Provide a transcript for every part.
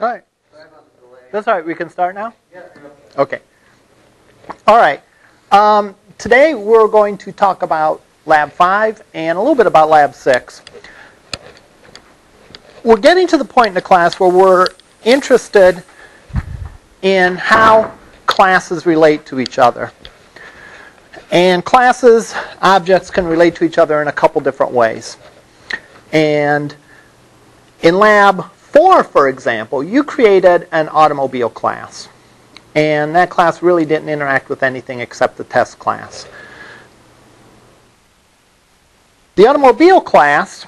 All right. Sorry about the delay. That's all right. We can start now? Yeah, Okay. All right. Um, today we're going to talk about Lab 5 and a little bit about Lab 6. We're getting to the point in the class where we're interested in how classes relate to each other. And classes, objects can relate to each other in a couple different ways. And in Lab 4, for example, you created an automobile class. And that class really didn't interact with anything except the test class. The automobile class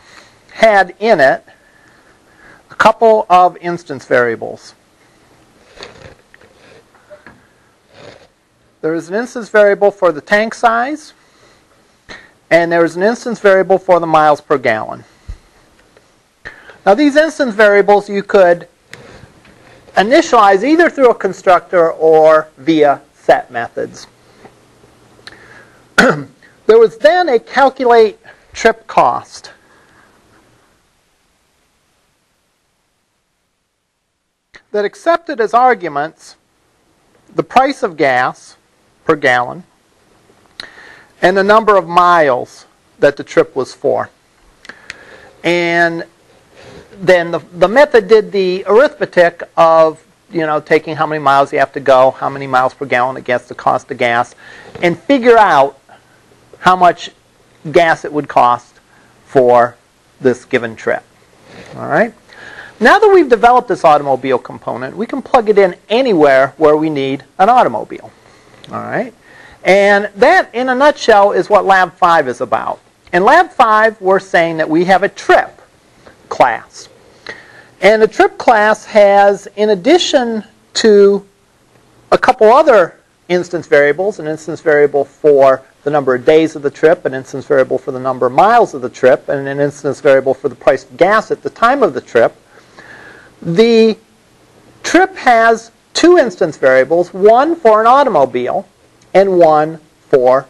had in it a couple of instance variables. There is an instance variable for the tank size, and there is an instance variable for the miles per gallon. Now these instance variables you could initialize either through a constructor or via set methods. there was then a calculate trip cost. That accepted as arguments the price of gas per gallon and the number of miles that the trip was for. And then the, the method did the arithmetic of you know taking how many miles you have to go, how many miles per gallon it gets, the cost of gas, and figure out how much gas it would cost for this given trip. All right. Now that we've developed this automobile component, we can plug it in anywhere where we need an automobile. All right. And that, in a nutshell, is what Lab 5 is about. In Lab 5, we're saying that we have a trip class. And the trip class has, in addition to a couple other instance variables, an instance variable for the number of days of the trip, an instance variable for the number of miles of the trip, and an instance variable for the price of gas at the time of the trip. The trip has two instance variables, one for an automobile and one for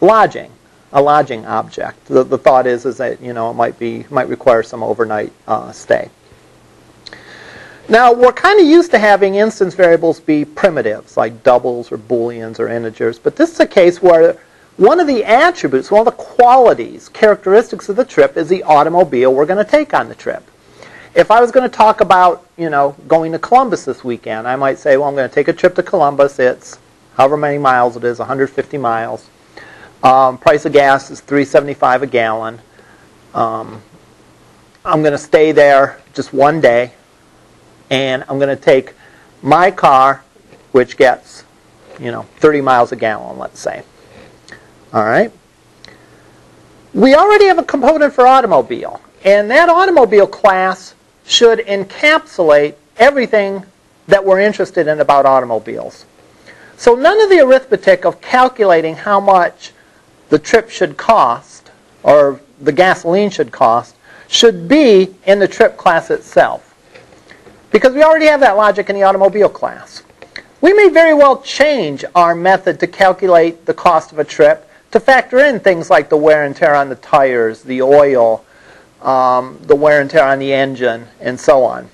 lodging, a lodging object. The, the thought is, is that you know it might be might require some overnight uh, stay. Now we're kind of used to having instance variables be primitives like doubles or booleans or integers, but this is a case where one of the attributes, one of the qualities, characteristics of the trip is the automobile we're going to take on the trip. If I was going to talk about, you know, going to Columbus this weekend, I might say, well, I'm going to take a trip to Columbus. It's however many miles it is, 150 miles. Um, price of gas is 3.75 a gallon. Um, I'm going to stay there just one day, and I'm going to take my car, which gets, you know, 30 miles a gallon, let's say. All right. We already have a component for automobile, and that automobile class should encapsulate everything that we're interested in about automobiles. So none of the arithmetic of calculating how much the trip should cost or the gasoline should cost should be in the trip class itself. Because we already have that logic in the automobile class. We may very well change our method to calculate the cost of a trip to factor in things like the wear and tear on the tires, the oil, um, the wear and tear on the engine, and so on.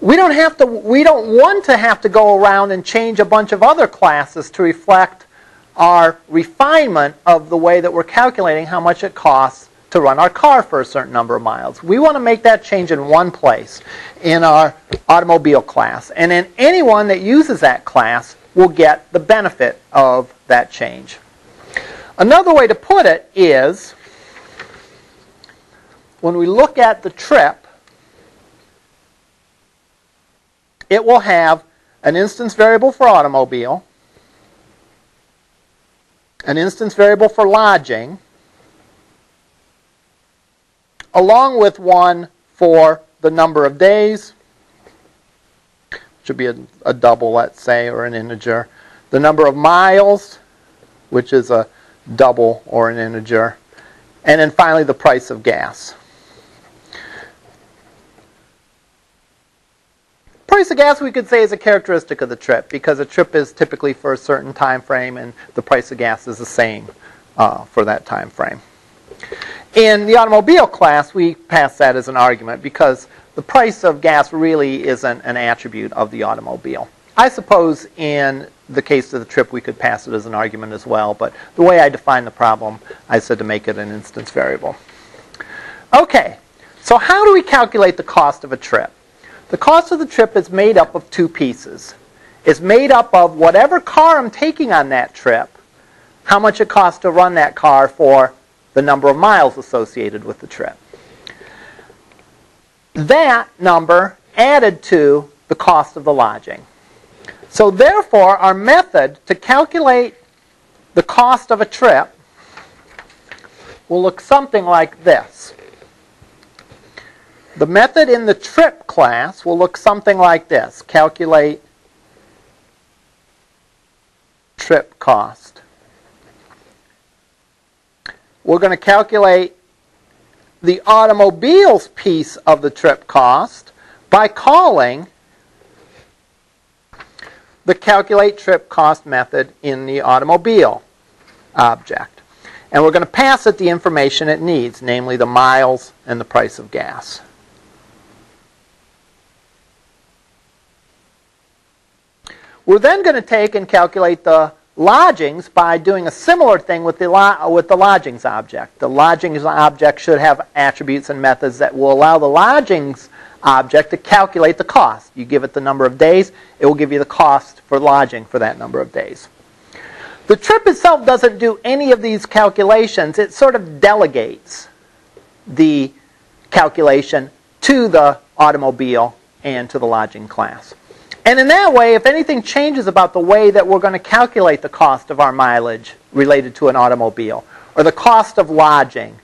We don't have to. We don't want to have to go around and change a bunch of other classes to reflect our refinement of the way that we're calculating how much it costs to run our car for a certain number of miles. We want to make that change in one place in our automobile class. And then anyone that uses that class will get the benefit of that change. Another way to put it is when we look at the trip, it will have an instance variable for automobile, an instance variable for lodging, along with one for the number of days, which would be a, a, double, let's say, or an integer, the number of miles, which is a double or an integer, and then finally the price of gas. Price of gas, we could say, is a characteristic of the trip because a trip is typically for a certain time frame, and the price of gas is the same uh, for that time frame. In the automobile class, we pass that as an argument because the price of gas really isn't an attribute of the automobile. I suppose in the case of the trip we could pass it as an argument as well, but the way I define the problem, I said to make it an instance variable. Okay, so how do we calculate the cost of a trip? The cost of the trip is made up of two pieces. It's made up of whatever car I'm taking on that trip, how much it costs to run that car for the number of miles associated with the trip. That number added to the cost of the lodging. So therefore, our method to calculate the cost of a trip will look something like this. The method in the trip class will look something like this. Calculate trip cost. We're going to calculate the automobiles piece of the trip cost by calling the calculate trip cost method in the automobile object. And we're going to pass it the information it needs, namely the miles and the price of gas. We're then going to take and calculate the lodgings by doing a similar thing with the, with the lodgings object. The lodgings object should have attributes and methods that will allow the lodgings object to calculate the cost. You give it the number of days, it will give you the cost for lodging for that number of days. The trip itself doesn't do any of these calculations. It sort of delegates the calculation to the automobile and to the lodging class. And in that way, if anything changes about the way that we're going to calculate the cost of our mileage related to an automobile, or the cost of lodging,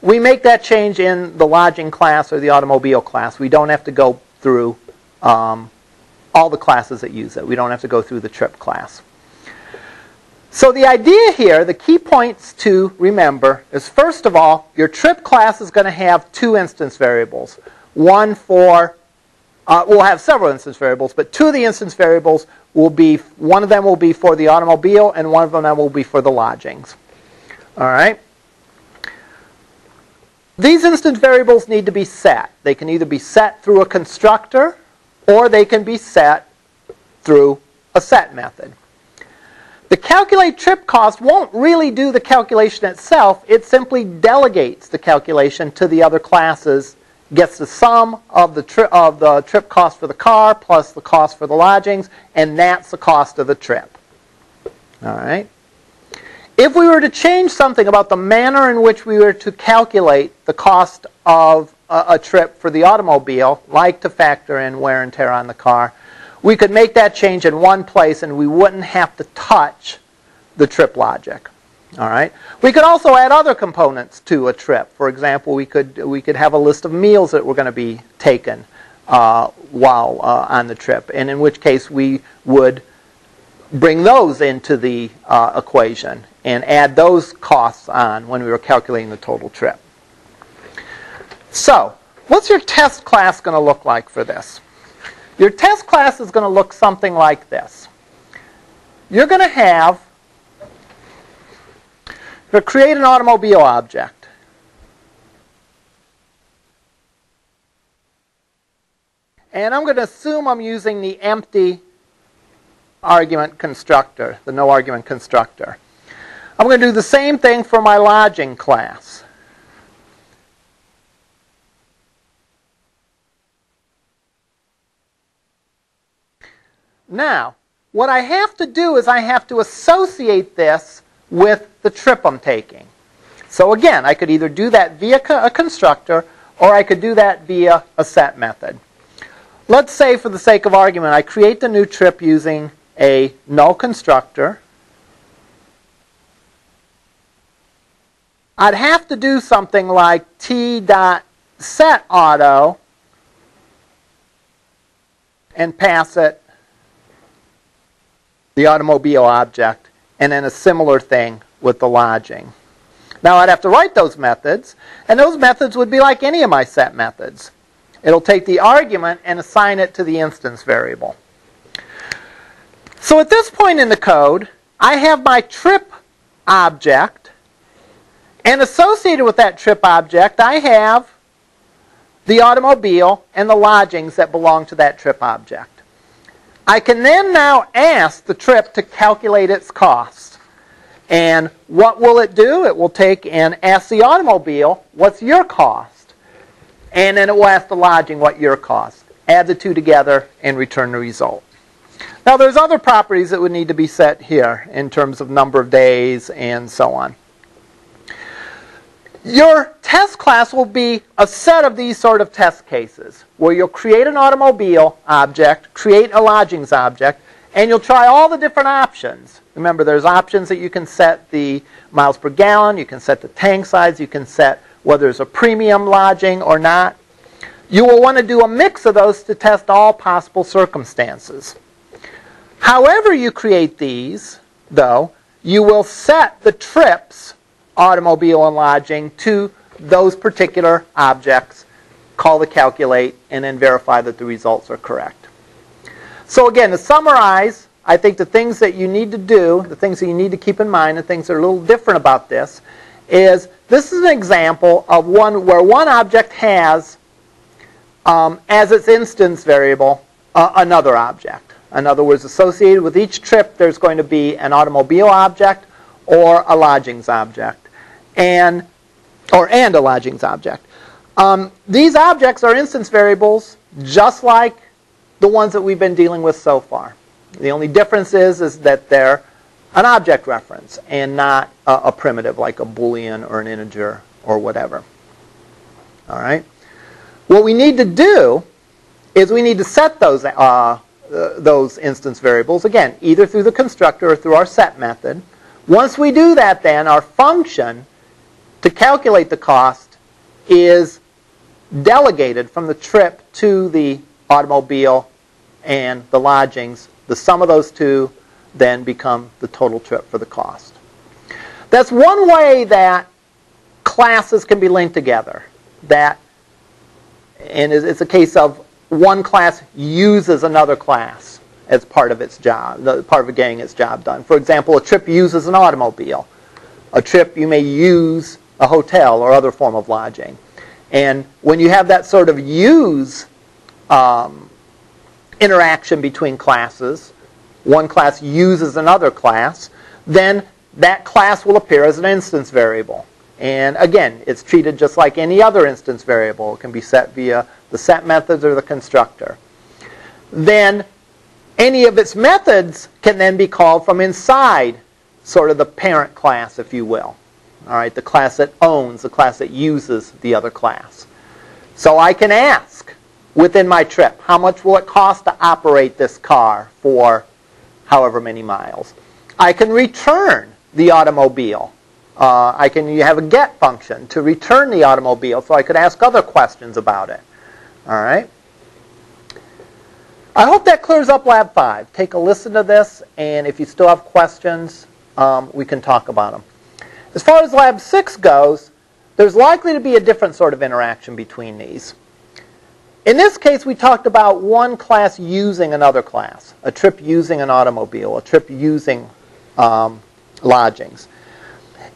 we make that change in the lodging class or the automobile class. We don't have to go through um, all the classes that use it. We don't have to go through the trip class. So the idea here, the key points to remember is first of all, your trip class is going to have two instance variables. One for uh, we'll have several instance variables, but two of the instance variables will be, one of them will be for the automobile and one of them will be for the lodgings. All right? These instance variables need to be set. They can either be set through a constructor or they can be set through a set method. The calculate trip cost won't really do the calculation itself. It simply delegates the calculation to the other classes gets the sum of the, tri- of the trip cost for the car plus the cost for the lodgings, and that's the cost of the trip. All right? If we were to change something about the manner in which we were to calculate the cost of a, a trip for the automobile, like to factor in wear and tear on the car, we could make that change in one place and we wouldn't have to touch the trip logic. All right. We could also add other components to a trip. For example, we could we could have a list of meals that were going to be taken uh, while uh, on the trip, and in which case we would bring those into the uh, equation and add those costs on when we were calculating the total trip. So, what's your test class going to look like for this? Your test class is going to look something like this. You're going to have to create an automobile object. And I'm going to assume I'm using the empty argument constructor, the no argument constructor. I'm going to do the same thing for my lodging class. Now, what I have to do is I have to associate this with the trip I'm taking. So again, I could either do that via a constructor or I could do that via a set method. Let's say for the sake of argument, I create the new trip using a null constructor. I'd have to do something like t dot set auto and pass it the automobile object and then a similar thing with the lodging. Now I'd have to write those methods, and those methods would be like any of my set methods. It'll take the argument and assign it to the instance variable. So at this point in the code, I have my trip object, and associated with that trip object, I have the automobile, and the lodgings that belong to that trip object. I can then now ask the trip to calculate its cost. And what will it do? It will take and ask the automobile, what's your cost? And then it will ask the lodging, what your cost. Add the two together and return the result. Now there's other properties that would need to be set here in terms of number of days and so on. Your test class will be a set of these sort of test cases where you'll create an automobile object, create a lodgings object, and you'll try all the different options. Remember, there's options that you can set the miles per gallon, you can set the tank size, you can set whether it's a premium lodging or not. You will want to do a mix of those to test all possible circumstances. However you create these, though, you will set the trips automobile and lodging to those particular objects, call the calculate, and then verify that the results are correct. So again, to summarize, I think the things that you need to do, the things that you need to keep in mind, the things that are a little different about this, is this is an example of one where one object has um, as its instance variable uh, another object. In other words, associated with each trip, there's going to be an automobile object or a lodgings object and or and a lodgings object. Um, these objects are instance variables just like the ones that we've been dealing with so far. The only difference is, is that they're an object reference and not a, a primitive like a boolean or an integer or whatever. All right. What we need to do is we need to set those uh, those instance variables again either through the constructor or through our set method. Once we do that, then our function to calculate the cost is delegated from the trip to the automobile and the lodgings. The sum of those two then become the total trip for the cost. That's one way that classes can be linked together. That, and it's a case of one class uses another class as part of its job, part of a getting its job done. For example, a trip uses an automobile. A trip you may use a hotel or other form of lodging. And when you have that sort of use um, interaction between classes, one class uses another class, then that class will appear as an instance variable. And again, it's treated just like any other instance variable. It can be set via the set methods or the constructor. Then any of its methods can then be called from inside sort of the parent class, if you will. All right, the class that owns, the class that uses the other class. So I can ask within my trip, how much will it cost to operate this car for however many miles? I can return the automobile. Uh, I can you have a get function to return the automobile so I could ask other questions about it. All right. I hope that clears up Lab 5. Take a listen to this, and if you still have questions, um, we can talk about them. As far as Lab 6 goes, there's likely to be a different sort of interaction between these. In this case, we talked about one class using another class, a trip using an automobile, a trip using um, lodgings.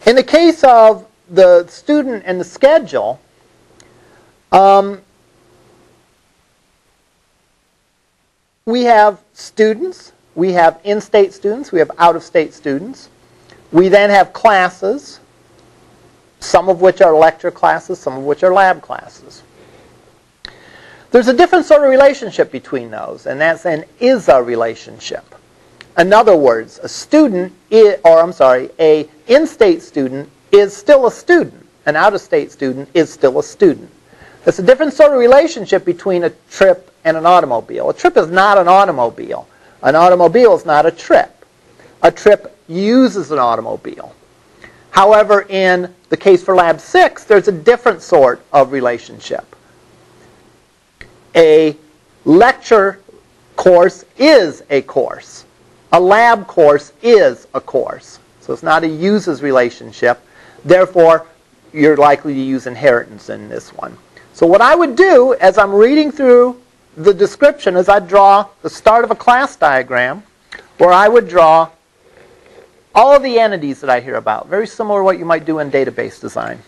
In the case of the student and the schedule, um, we have students, we have in-state students, we have out-of-state students. We then have classes, some of which are lecture classes, some of which are lab classes. There's a different sort of relationship between those, and that's an is-a relationship. In other words, a student, is, or I'm sorry, a in-state student is still a student. An out-of-state student is still a student. It's a different sort of relationship between a trip and an automobile. A trip is not an automobile. An automobile is not a trip. A trip uses an automobile. However, in the case for Lab 6, there's a different sort of relationship. A lecture course is a course. A lab course is a course. So it's not a uses relationship. Therefore, you're likely to use inheritance in this one. So what I would do as I'm reading through the description is I'd draw the start of a class diagram where I would draw all the entities that I hear about, very similar to what you might do in database design.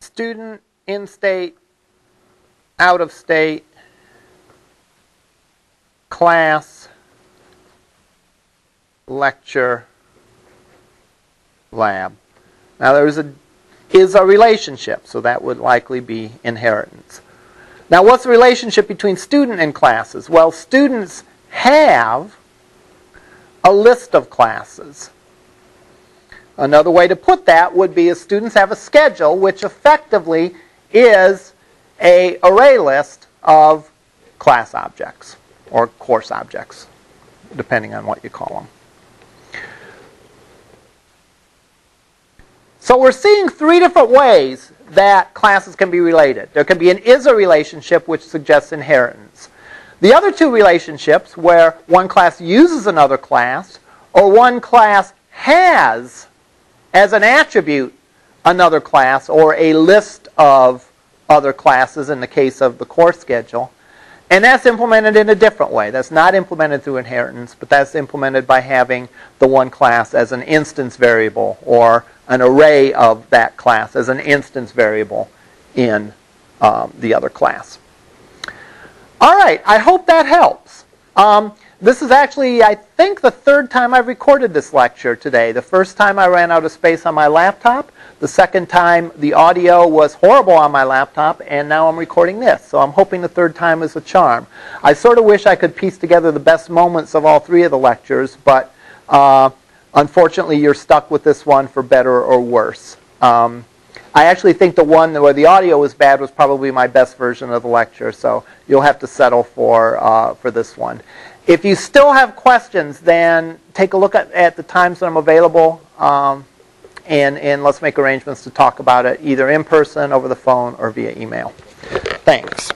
Student, in-state, out-of-state, class, lecture, lab. Now there's a is a relationship, so that would likely be inheritance. Now what's the relationship between student and classes? Well, students have a list of classes. Another way to put that would be as students have a schedule which effectively is a array list of class objects or course objects, depending on what you call them. So we're seeing three different ways that classes can be related. There can be an is a relationship which suggests inheritance. The other two relationships where one class uses another class or one class has as an attribute another class or a list of other classes in the case of the course schedule. And that's implemented in a different way. That's not implemented through inheritance, but that's implemented by having the one class as an instance variable or an array of that class as an instance variable in um, the other class. All right, I hope that helps. Um, this is actually, I think, the third time I've recorded this lecture today. The first time I ran out of space on my laptop. The second time the audio was horrible on my laptop, and now I'm recording this. So I'm hoping the third time is a charm. I sort of wish I could piece together the best moments of all three of the lectures, but uh, Unfortunately, you're stuck with this one for better or worse. Um, I actually think the one where the audio was bad was probably my best version of the lecture, so you'll have to settle for, uh, for this one. If you still have questions, then take a look at, at the times that I'm available, um, and, and let's make arrangements to talk about it either in person, over the phone, or via email. Thanks.